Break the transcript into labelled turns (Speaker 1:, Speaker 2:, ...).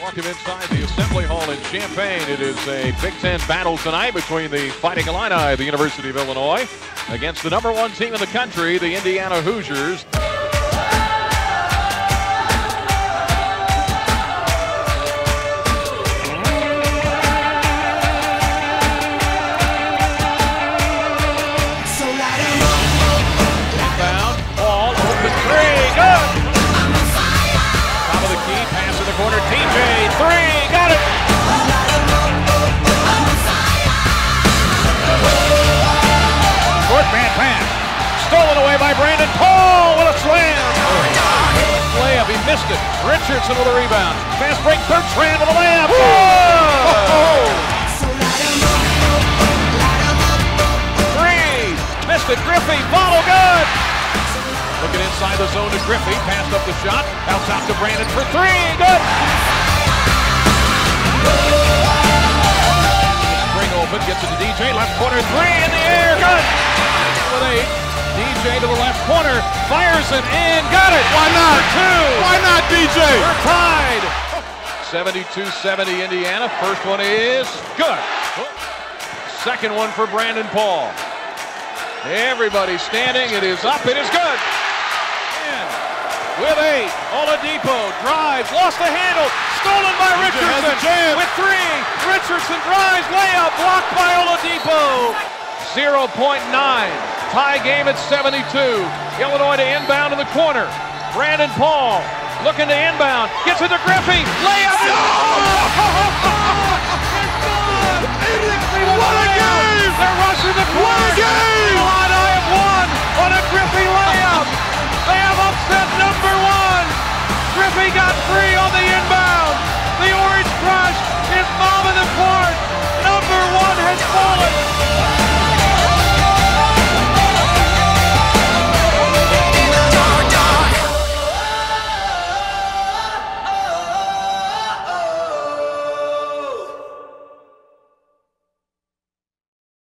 Speaker 1: Welcome inside the Assembly Hall in Champaign. It is a Big Ten battle tonight between the Fighting Illini of the University of Illinois against the number one team in the country, the Indiana Hoosiers. Three, got it! Short man pass, stolen away by Brandon Paul with a slam! Layup, he missed it. Richardson with a rebound. Fast break, Bertrand with a layup. Three, missed it. Griffey, follow good. Looking inside the zone to Griffey, passed up the shot, out top to Brandon for three, good. It DJ, left corner, three in the air, good. With eight, DJ to the left corner, fires it in, got it.
Speaker 2: Why not?
Speaker 1: For two.
Speaker 2: Why not, DJ?
Speaker 1: We're tied. 72-70 Indiana. First one is good. Second one for Brandon Paul. Everybody standing. It is up. It is good. And with eight, Oladipo drives, lost the handle, stolen by Richardson. With three, Richardson drives, layup, blocked by Oladipo. 0.9. Tie game at 72. Illinois to inbound in the corner. Brandon Paul looking to inbound. Gets it to Griffey. Layup three on